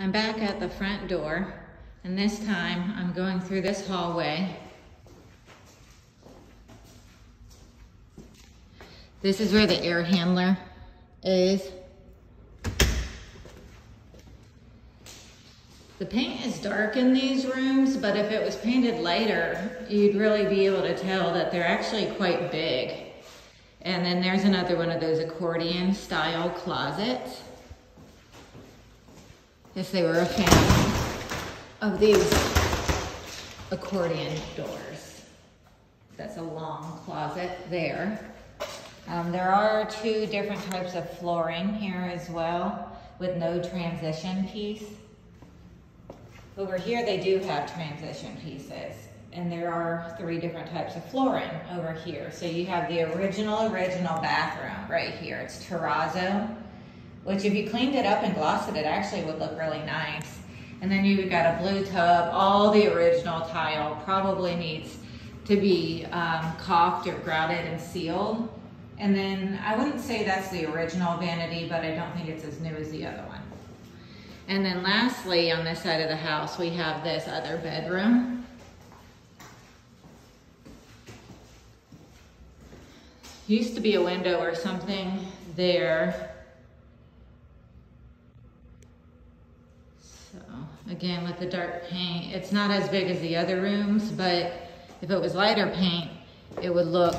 I'm back at the front door, and this time I'm going through this hallway. This is where the air handler is. The paint is dark in these rooms, but if it was painted lighter, you'd really be able to tell that they're actually quite big. And then there's another one of those accordion style closets if they were a fan of these accordion doors. That's a long closet there. Um, there are two different types of flooring here as well with no transition piece. Over here they do have transition pieces and there are three different types of flooring over here. So you have the original, original bathroom right here. It's terrazzo which if you cleaned it up and glossed it, it actually would look really nice. And then you've got a blue tub, all the original tile probably needs to be um, caulked or grouted and sealed. And then I wouldn't say that's the original vanity, but I don't think it's as new as the other one. And then lastly, on this side of the house, we have this other bedroom. Used to be a window or something there Again, with the dark paint, it's not as big as the other rooms, but if it was lighter paint, it would look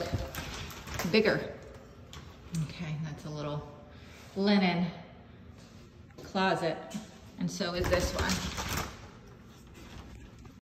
bigger. Okay, that's a little linen closet. And so is this one.